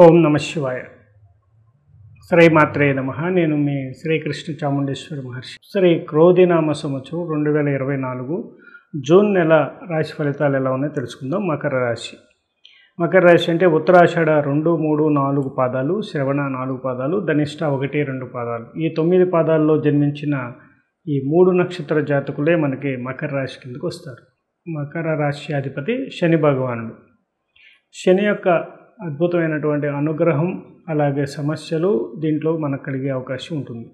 ఓం నమ శివాయ. శ్రీమాత్రే నమ. నేను మీ శ్రీకృష్ణ చాముండేశ్వర మహర్షి. శ్రీ క్రోధినామ సంవత్సరం రెండు వేల ఇరవై నాలుగు జూన్ నెల రాశి ఫలితాలు ఎలా ఉన్నాయో తెలుసుకుందాం. మకర రాశి. మకర రాశి అంటే ఉత్తరాషాఢ రెండు మూడు నాలుగు పాదాలు శ్రవణ నాలుగు పాదాలు ధనిష్ట ఒకటి రెండు పాదాలు. ఈ తొమ్మిది పాదాల్లో జన్మించిన ఈ మూడు నక్షత్ర జాతకులే మనకి మకర రాశి కిందకు వస్తారు. మకర రాశి అధిపతి శని భగవానుడు. శని యొక్క అద్భుతమైనటువంటి అనుగ్రహం అలాగే సమస్యలు దీంట్లో మనకు కలిగే అవకాశం ఉంటుంది.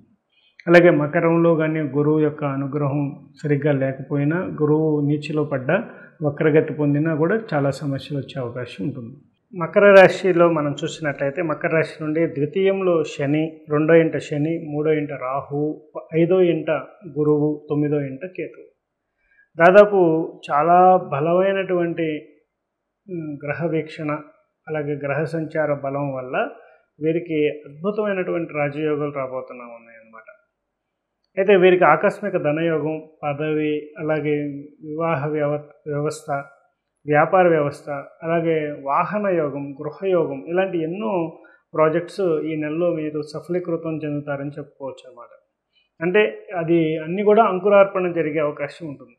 అలాగే మకరంలో కానీ గురువు యొక్క అనుగ్రహం సరిగ్గా లేకపోయినా గురువు నీచిలో పడ్డ వక్రగతి పొందినా కూడా చాలా సమస్యలు వచ్చే అవకాశం ఉంటుంది. మకర రాశిలో మనం చూసినట్లయితే మకర రాశి నుండి ద్వితీయంలో శని రెండో ఇంట శని మూడో ఇంట రాహు ఐదో ఇంట గురువు తొమ్మిదో ఇంట కేతు. దాదాపు చాలా బలమైనటువంటి గ్రహ వీక్షణ అలాగే గ్రహ సంచార బలం వల్ల వీరికి అద్భుతమైనటువంటి రాజయోగాలు రాబోతున్నాం ఉన్నాయన్నమాట. అయితే వీరికి ఆకస్మిక ధనయోగం పదవి అలాగే వివాహ వ్యవ వ్యవస్థ వ్యాపార వ్యవస్థ అలాగే వాహన యోగం గృహయోగం ఇలాంటి ఎన్నో ప్రాజెక్ట్స్ ఈ నెలలో మీరు సఫలీకృతం చెందుతారని చెప్పుకోవచ్చు అనమాట అంటే అది అన్నీ కూడా అంకురార్పణ జరిగే అవకాశం ఉంటుంది.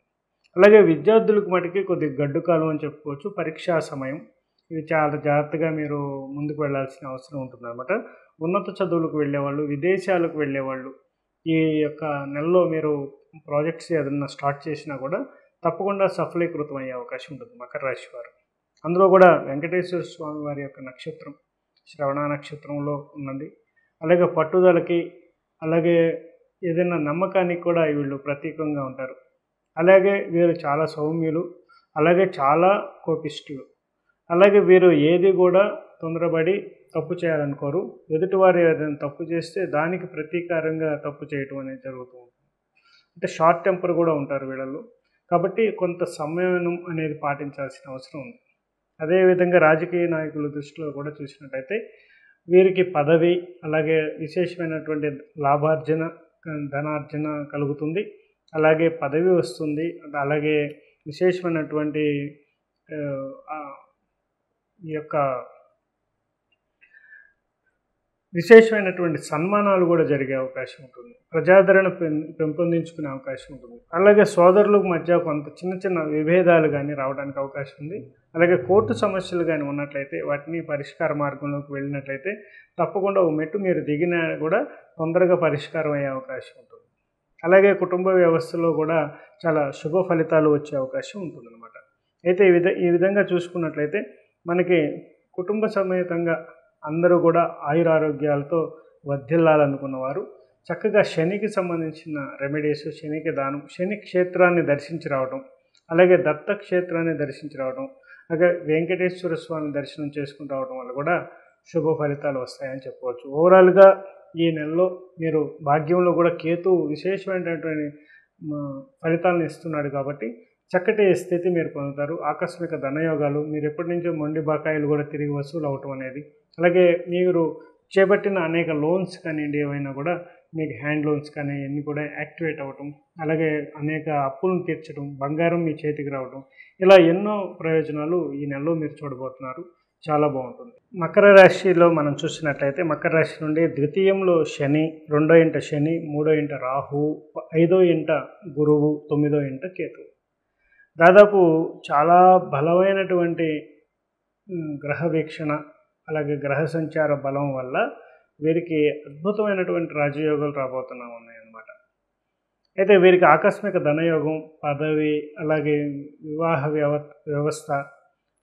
అలాగే విద్యార్థులకు మటుకి కొద్దిగా గడ్డు కాలం అని చెప్పుకోవచ్చు పరీక్షా సమయం ఇది చాలా జాగ్రత్తగా మీరు ముందుకు వెళ్ళాల్సిన అవసరం ఉంటుంది అనమాట ఉన్నత చదువులకు వెళ్ళేవాళ్ళు విదేశాలకు వెళ్ళేవాళ్ళు ఈ యొక్క నెలలో మీరు ప్రాజెక్ట్స్ ఏదన్నా స్టార్ట్ చేసినా కూడా తప్పకుండా సఫలీకృతం అయ్యే అవకాశం ఉంటుంది మకర రాశి వారు. అందులో కూడా వెంకటేశ్వర స్వామి వారి యొక్క నక్షత్రం శ్రవణ నక్షత్రంలో ఉన్నది. అలాగే పట్టుదలకి అలాగే ఏదైనా నమ్మకానికి కూడా వీళ్ళు ప్రతీకంగా ఉంటారు. అలాగే వీరు చాలా సౌమ్యులు అలాగే చాలా కోపిష్ఠులు. అలాగే వీరు ఏది కూడా తొందరపడి తప్పు చేయాలనుకోరు. ఎదుటివారు ఏదైనా తప్పు చేస్తే దానికి ప్రతీకారంగా తప్పు చేయటం అనేది జరుగుతూ ఉంటుంది. అంటే షార్ట్ టెంపర్ కూడా ఉంటారు వీళ్ళలో కాబట్టి కొంత సమయం అనేది పాటించాల్సిన అవసరం ఉంది. అదేవిధంగా రాజకీయ నాయకుల దృష్టిలో కూడా చూసినట్టయితే వీరికి పదవి అలాగే విశేషమైనటువంటి లాభార్జన ధనార్జన కలుగుతుంది. అలాగే పదవి వస్తుంది. అలాగే విశేషమైనటువంటి ఈ యొక్క విశేషమైనటువంటి సన్మానాలు కూడా జరిగే అవకాశం ఉంటుంది. ప్రజాదరణ పెం- పెంపొందించుకునే అవకాశం ఉంటుంది. అలాగే సోదరుల మధ్య కొంత చిన్న చిన్న విభేదాలు కానీ రావడానికి అవకాశం ఉంది. అలాగే కోర్టు సమస్యలు కానీ ఉన్నట్లయితే వాటిని పరిష్కార మార్గంలోకి వెళ్ళినట్లయితే తప్పకుండా ఓ మెట్టు మీరు దిగినా కూడా తొందరగా పరిష్కారం అయ్యే అవకాశం ఉంటుంది. అలాగే కుటుంబ వ్యవస్థలో కూడా చాలా శుభ ఫలితాలు వచ్చే అవకాశం ఉంటుందన్నమాట. అయితే ఈ విధ ఈ విధంగా చూసుకున్నట్లయితే మనకి కుటుంబ సమేతంగా అందరూ కూడా ఆయురారోగ్యాలతో వర్ధిల్లాలనుకున్నవారు. చక్కగా శనికి సంబంధించిన రెమెడీస్ శనికి దానం శని క్షేత్రాన్ని దర్శించి రావడం అలాగే దత్త క్షేత్రాన్ని దర్శించి రావడం అలాగే వెంకటేశ్వర స్వామి దర్శనం చేసుకుని రావడం వల్ల కూడా శుభ ఫలితాలు వస్తాయని చెప్పవచ్చు. ఓవరాల్గా ఈ నెలలో మీరు భాగ్యంలో కూడా కేతు విశేషమైనటువంటి ఫలితాలను ఇస్తున్నాడు కాబట్టి చక్కటి స్థితి మీరు పొందుతారు. ఆకస్మిక ధనయోగాలు మీరు ఎప్పటి నుంచో మొండి బకాయిలు కూడా తిరిగి వసూలు అవటం అనేది. అలాగే మీరు చేపట్టిన అనేక లోన్స్ కానివ్వండి ఏవైనా కూడా మీకు హ్యాండ్ లోన్స్ కానీ ఇవన్నీ కూడా యాక్టివేట్ అవ్వటం అలాగే అనేక అప్పులను తీర్చడం బంగారం మీ చేతికి రావడం ఇలా ఎన్నో ప్రయోజనాలు ఈ నెలలో మీరు చూడబోతున్నారు. చాలా బాగుంటుంది. మకర రాశిలో మనం చూసినట్లయితే మకర రాశి నుండి ద్వితీయంలో శని రెండో ఇంట శని మూడో ఇంట రాహు ఐదో ఇంట గురువు తొమ్మిదో ఇంట కేతువు. దాదాపు చాలా బలమైనటువంటి గ్రహ వీక్షణ అలాగే గ్రహ సంచార బలం వల్ల వీరికి అద్భుతమైనటువంటి రాజయోగాలు రాబోతున్నా ఉన్నాయన్నమాట. అయితే వీరికి ఆకస్మిక ధనయోగం పదవి అలాగే వివాహ వ్యవ వ్యవస్థ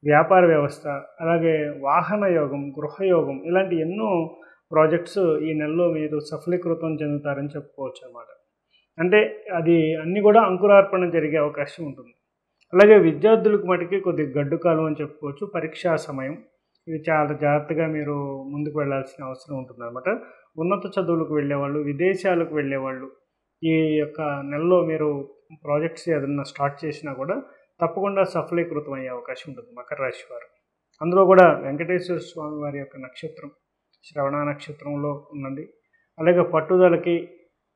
వ్యాపార వ్యవస్థ అలాగే వాహన యోగం గృహయోగం ఇలాంటి ఎన్నో ప్రాజెక్ట్స్ ఈ నెలలో మీరు సఫలీకృతం చెందుతారని చెప్పుకోవచ్చు అన్నమాట అంటే అది అన్నీ కూడా అంకురార్పణ జరిగే అవకాశం ఉంటుంది. అలాగే విద్యార్థులకు మటుకి కొద్దిగా గడ్డు కాలం అని చెప్పుకోవచ్చు పరీక్షా సమయం. ఇది చాలా జాగ్రత్తగా మీరు ముందుకు వెళ్ళాల్సిన అవసరం ఉంటుంది అనమాట ఉన్నత చదువులకు వెళ్ళేవాళ్ళు విదేశాలకు వెళ్ళేవాళ్ళు ఈ యొక్క నెలలో మీరు ప్రాజెక్ట్స్ ఏదన్నా స్టార్ట్ చేసినా కూడా తప్పకుండా సఫలీకృతం అయ్యే అవకాశం ఉంటుంది మకర రాశి వారు. అందులో కూడా వెంకటేశ్వర స్వామి వారి యొక్క నక్షత్రం శ్రవణ నక్షత్రంలో ఉన్నది అలాగే పట్టుదలకి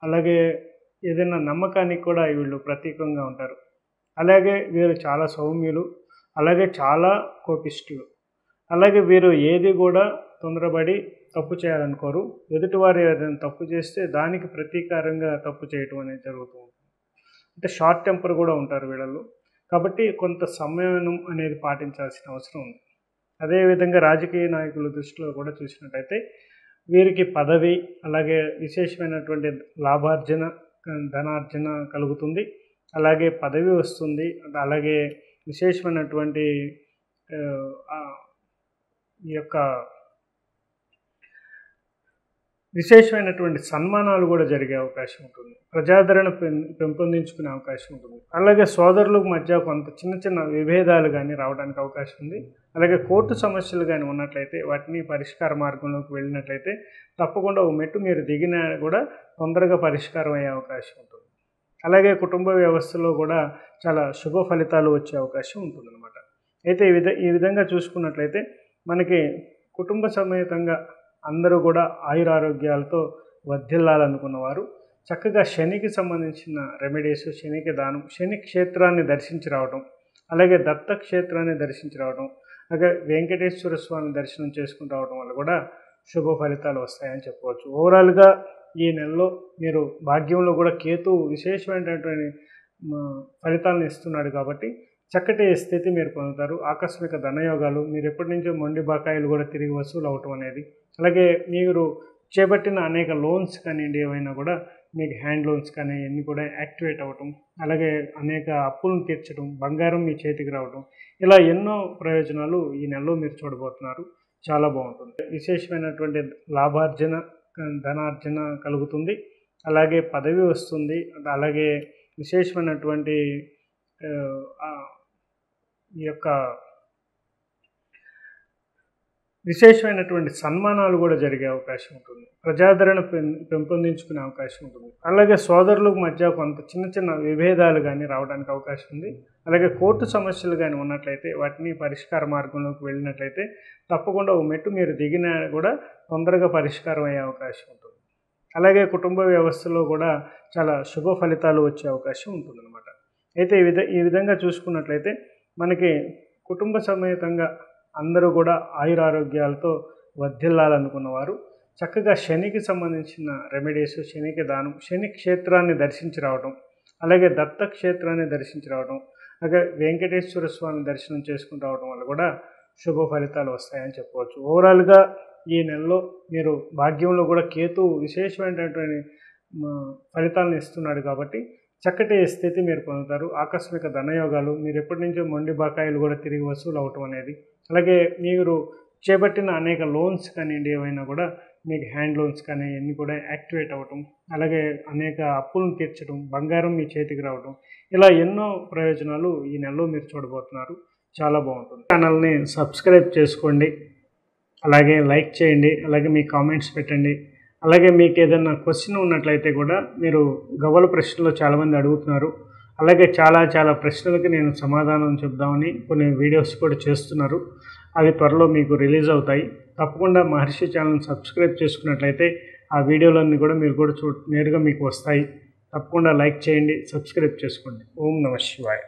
అలాగే ఏదైనా నమ్మకానికి కూడా వీళ్ళు ప్రతీకంగా ఉంటారు. అలాగే వీరు చాలా సౌమ్యులు అలాగే చాలా కోపిష్ఠులు. అలాగే వీరు ఏది కూడా తొందరపడి తప్పు చేయాలనుకోరు. ఎదుటివారు ఏదైనా తప్పు చేస్తే దానికి ప్రతీకారంగా తప్పు చేయటం అనేది జరుగుతూ ఉంటుంది. అంటే షార్ట్ టెంపర్ కూడా ఉంటారు వీళ్ళల్లో. కాబట్టి కొంత సమయం అనేది పాటించాల్సిన అవసరం ఉంది. అదేవిధంగా రాజకీయ నాయకుల దృష్టిలో కూడా చూసినట్టయితే వీరికి పదవి అలాగే విశేషమైనటువంటి లాభార్జన ధనార్జన కలుగుతుంది. అలాగే పదవి వస్తుంది. అలాగే విశేషమైనటువంటి ఈ యొక్క విశేషమైనటువంటి సన్మానాలు కూడా జరిగే అవకాశం ఉంటుంది. ప్రజాదరణ పెం- పెంపొందించుకునే అవకాశం ఉంటుంది. అలాగే సోదరుల మధ్య కొంత చిన్న చిన్న విభేదాలు కానీ రావడానికి అవకాశం ఉంది. అలాగే కోర్టు సమస్యలు కానీ ఉన్నట్లయితే వాటిని పరిష్కార మార్గంలోకి వెళ్ళినట్లయితే తప్పకుండా ఓ మెట్టు మీరు దిగినా కూడా తొందరగా పరిష్కారం అయ్యే అవకాశం ఉంటుంది. అలాగే కుటుంబ వ్యవస్థలో కూడా చాలా శుభ ఫలితాలు వచ్చే అవకాశం ఉంటుందన్నమాట. అయితే ఈ విధ ఈ విధంగా చూసుకున్నట్లయితే మనకి కుటుంబ సమేతంగా అందరూ కూడా ఆయురారోగ్యాలతో వర్ధిల్లాలనుకున్న వారు చక్కగా శనికి సంబంధించిన రెమెడీస్ శనికి దానం శని క్షేత్రాన్ని దర్శించి రావడం అలాగే దత్త క్షేత్రాన్ని దర్శించి రావడం అలాగే వెంకటేశ్వర స్వామి దర్శనం చేసుకుని రావడం వల్ల కూడా శుభ ఫలితాలు వస్తాయని చెప్పవచ్చు. ఓవరాల్గా ఈ నెలలో మీరు భాగ్యంలో కూడా కేతు విశేషమైనటువంటి ఫలితాలను ఇస్తున్నాడు కాబట్టి చక్కటి స్థితి మీరు పొందుతారు. ఆకస్మిక ధనయోగాలు మీరు ఎప్పటి నుంచో మొండి బకాయిలు కూడా తిరిగి వసూలు అవటం అనేది అలాగే మీరు చేపట్టిన అనేక లోన్స్ కానివ్వండి ఏవైనా కూడా మీకు హ్యాండ్ లోన్స్ కానీ ఇవన్నీ కూడా యాక్టివేట్ అవ్వటం అలాగే అనేక అప్పులను తీర్చడం బంగారం మీ చేతికి రావడం ఇలా ఎన్నో ప్రయోజనాలు ఈ నెలలో మీరు చూడబోతున్నారు. చాలా బాగుంటుంది. విశేషమైనటువంటి లాభార్జన ధనార్జన కలుగుతుంది. అలాగే పదవి వస్తుంది. అలాగే విశేషమైనటువంటి ఈ యొక్క విశేషమైనటువంటి సన్మానాలు కూడా జరిగే అవకాశం ఉంటుంది. ప్రజాదరణ పెం- పెంపొందించుకునే అవకాశం ఉంటుంది. అలాగే సోదరులకు మధ్య కొంత చిన్న చిన్న విభేదాలు కానీ రావడానికి అవకాశం ఉంది. అలాగే కోర్టు సమస్యలు కానీ ఉన్నట్లయితే వాటిని పరిష్కార మార్గంలోకి వెళ్ళినట్లయితే తప్పకుండా ఓ మెట్టు మీరు దిగినా కూడా తొందరగా పరిష్కారం అయ్యే అవకాశం ఉంటుంది. అలాగే కుటుంబ వ్యవస్థలో కూడా చాలా శుభ ఫలితాలు వచ్చే అవకాశం ఉంటుందన్నమాట. అయితే ఈ విధ ఈ విధంగా చూసుకున్నట్లయితే మనకి కుటుంబ సమేతంగా అందరూ కూడా ఆయురారోగ్యాలతో వర్ధిల్లాలనుకున్నవారు. చక్కగా శనికి సంబంధించిన రెమెడీస్ శనికి దానం శని క్షేత్రాన్ని దర్శించి రావడం అలాగే దత్త క్షేత్రాన్ని దర్శించి రావడం అలాగే వెంకటేశ్వర స్వామి దర్శనం చేసుకుని రావడం వల్ల కూడా శుభ ఫలితాలు వస్తాయని చెప్పవచ్చు. ఓవరాల్గా ఈ నెలలో మీరు భాగ్యంలో కూడా కేతు విశేషమైనటువంటి ఫలితాలను ఇస్తున్నాడు కాబట్టి చక్కటి స్థితి మీరు పొందుతారు. ఆకస్మిక ధనయోగాలు మీరు ఎప్పటి నుంచో మొండి బకాయిలు కూడా తిరిగి వసూలు అవటం అనేది. అలాగే మీరు చేపట్టిన అనేక లోన్స్ కానివ్వండి ఏవైనా కూడా మీకు హ్యాండ్ లోన్స్ కానీ ఇవన్నీ కూడా యాక్టివేట్ అవ్వటం అలాగే అనేక అప్పులను తీర్చడం బంగారం మీ చేతికి రావడం ఇలా ఎన్నో ప్రయోజనాలు ఈ నెలలో మీరు చూడబోతున్నారు. చాలా బాగుంటుంది. ఛానల్ని సబ్స్క్రైబ్ చేసుకోండి. అలాగే లైక్ చేయండి. అలాగే మీ కామెంట్స్ పెట్టండి. అలాగే మీకు ఏదైనా క్వశ్చన్ ఉన్నట్లయితే కూడా మీరు గవ్వల ప్రశ్నలో చాలామంది అడుగుతున్నారు. అలాగే చాలా చాలా ప్రశ్నలకి నేను సమాధానం చెప్దామని కొన్ని వీడియోస్ కూడా చేస్తున్నారు. అవి త్వరలో మీకు రిలీజ్ అవుతాయి. తప్పకుండా మహర్షి ఛానల్ సబ్స్క్రైబ్ చేసుకున్నట్లయితే ఆ వీడియోలన్నీ కూడా మీరు కూడా చూ నేరుగా మీకు వస్తాయి. తప్పకుండా లైక్ చేయండి సబ్స్క్రైబ్ చేసుకోండి. ఓం నమ శివాయ.